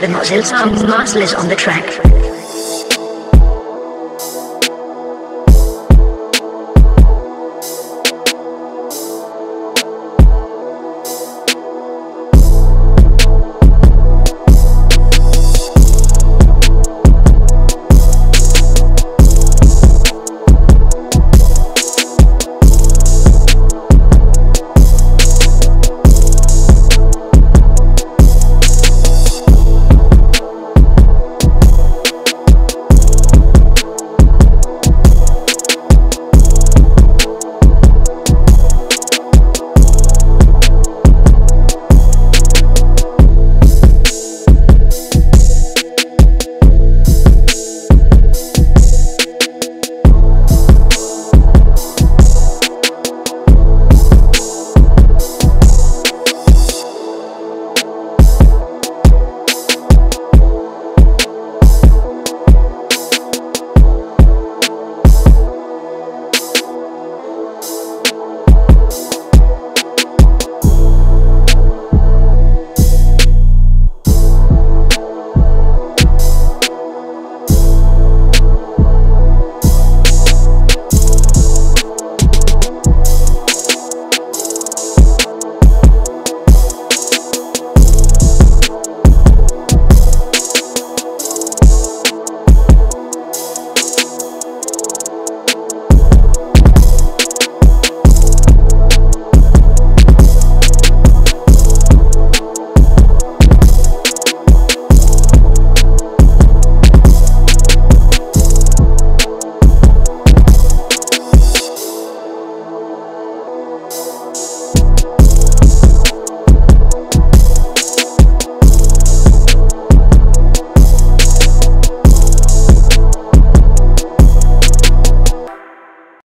the nozzles, sounds marvelous on the track.